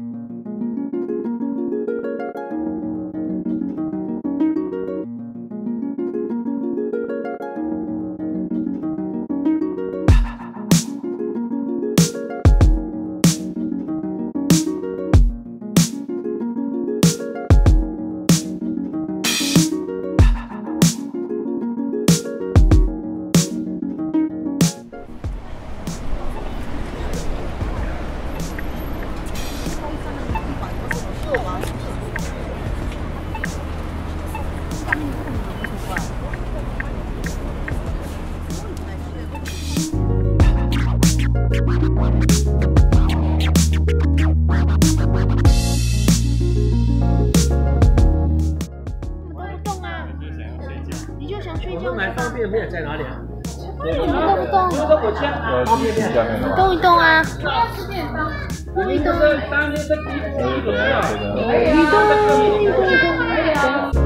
买方便面在哪里啊？你们动不动？方便面，你动一动啊！动一动。移动，一动。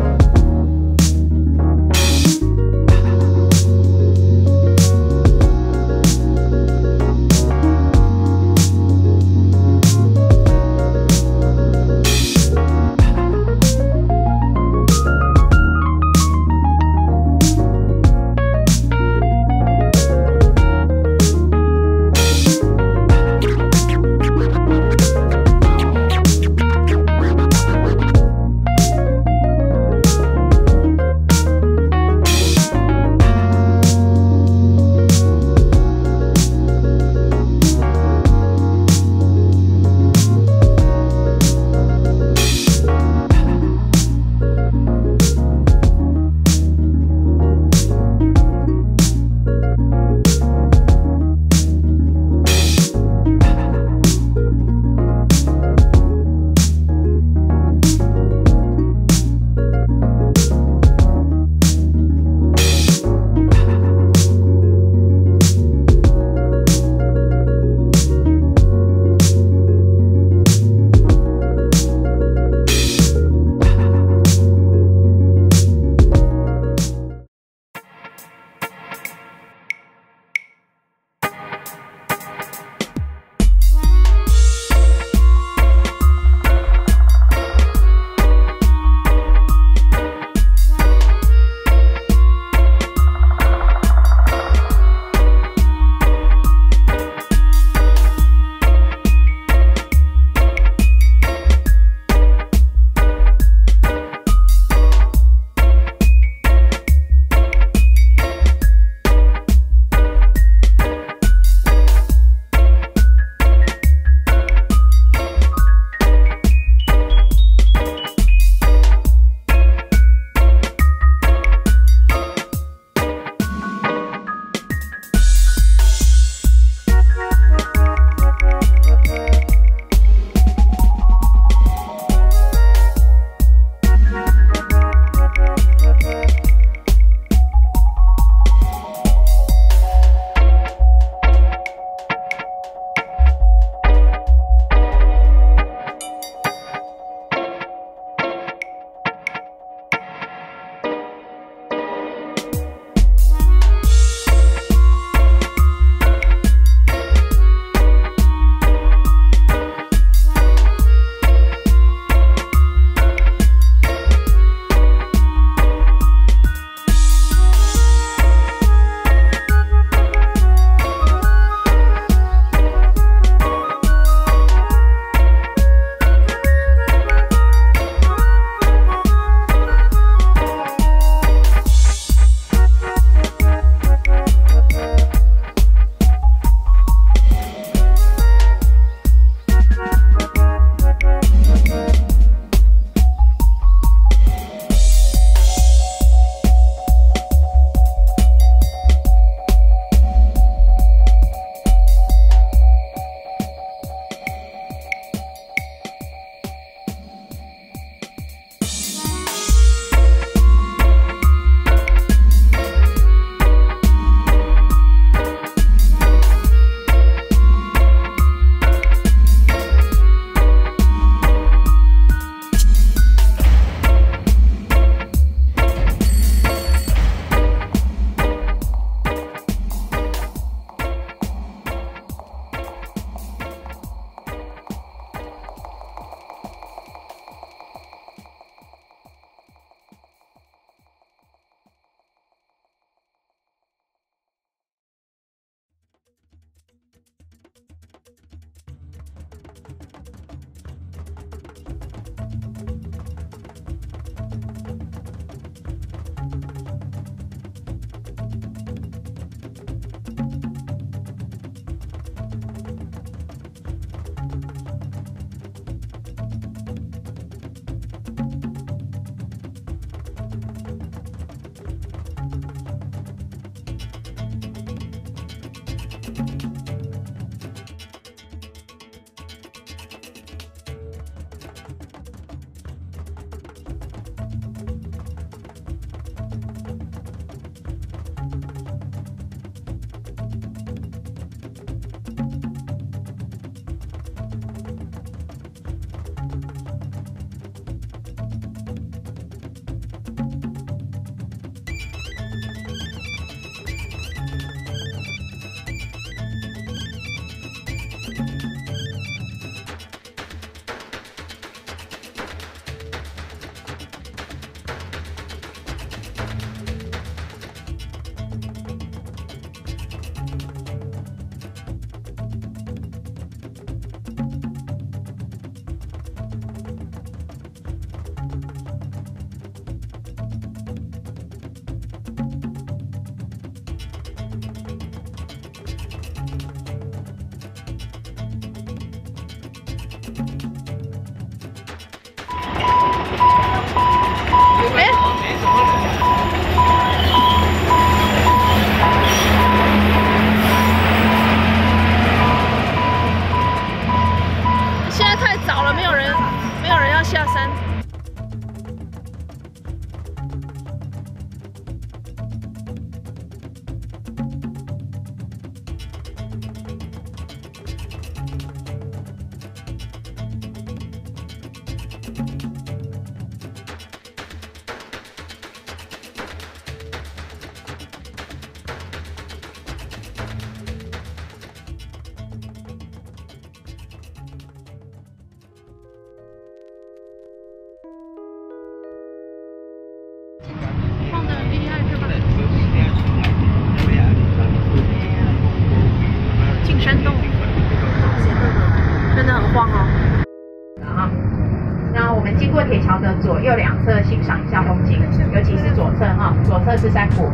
左右两侧欣赏一下风景，尤其是左侧哈，左侧是山谷，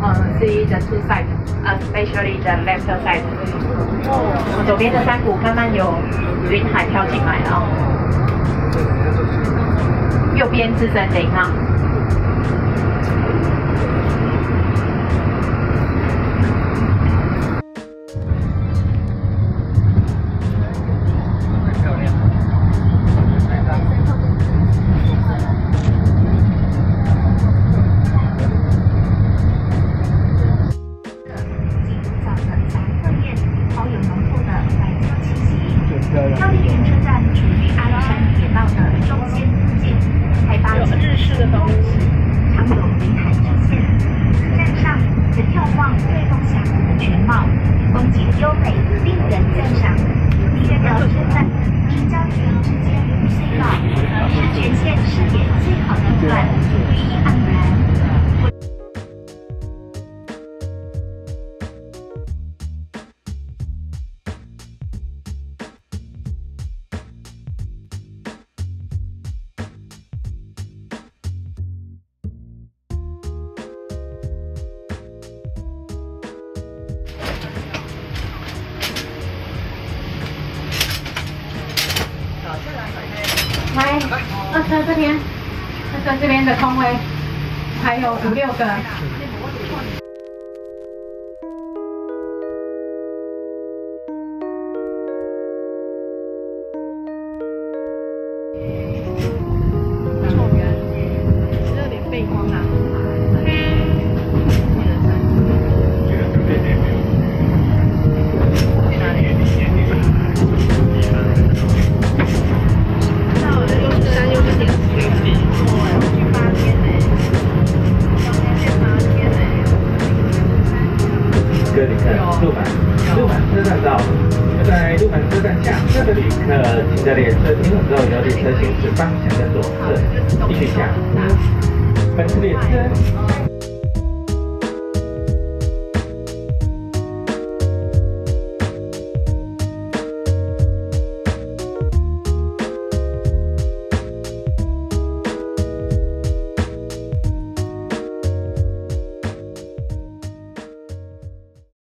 呃，see the two side, especially the left side。左边的山谷慢慢有云海飘进来了，右边是森林啊。高铁车站处于阿里山铁道的中间附近，海拔有日式的房子。常有云海出现。站上可眺望瑞丰峡谷的全貌，风景优美，令人赞赏。车这边，车这边的空位还有五六个。good.